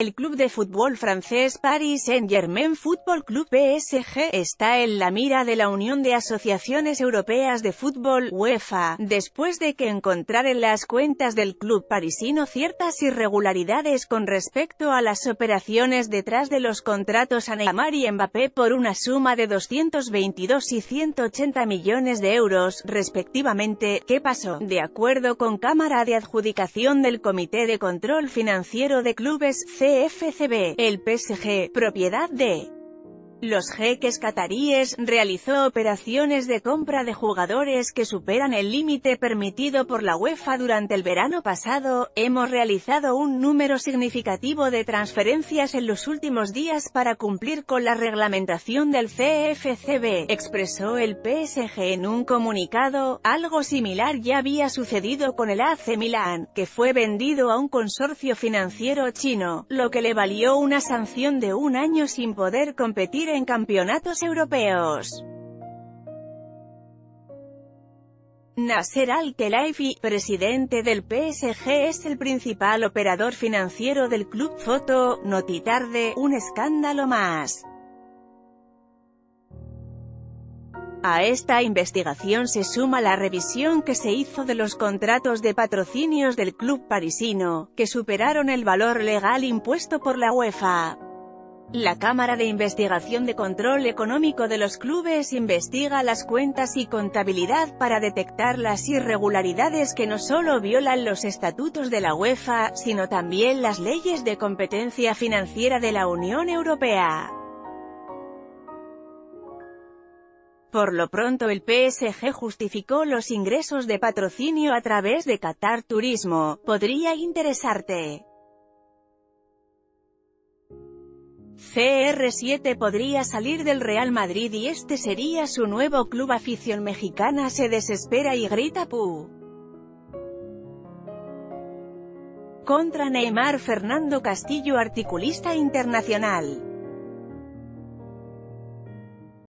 de fútbol francés Paris Saint-Germain Football Club PSG está en la mira de la Unión de Asociaciones Europeas de Fútbol UEFA, después de que encontrar en las cuentas del club parisino ciertas irregularidades con respecto a las operaciones detrás de los contratos a Neymar y Mbappé por una suma de 222 y 180 millones de euros, respectivamente, ¿qué pasó? De acuerdo con Cámara de Adjudicación del Comité de Control Financiero de Clubes, CFCB, el PSG, propiedad de los jeques cataríes, realizó operaciones de compra de jugadores que superan el límite permitido por la UEFA durante el verano pasado. Hemos realizado un número significativo de transferencias en los últimos días para cumplir con la reglamentación del CFCB, expresó el PSG en un comunicado. Algo similar ya había sucedido con el AC Milan, que fue vendido a un consorcio financiero chino, lo que le valió una sanción de un año sin poder competir en campeonatos europeos. Nasser Al-Khelaifi, presidente del PSG es el principal operador financiero del club Foto, tarde, un escándalo más. A esta investigación se suma la revisión que se hizo de los contratos de patrocinios del club parisino, que superaron el valor legal impuesto por la UEFA. La Cámara de Investigación de Control Económico de los clubes investiga las cuentas y contabilidad para detectar las irregularidades que no solo violan los estatutos de la UEFA, sino también las leyes de competencia financiera de la Unión Europea. Por lo pronto el PSG justificó los ingresos de patrocinio a través de Qatar Turismo. Podría interesarte. CR7 podría salir del Real Madrid y este sería su nuevo club afición mexicana se desespera y grita pu. Contra Neymar Fernando Castillo articulista internacional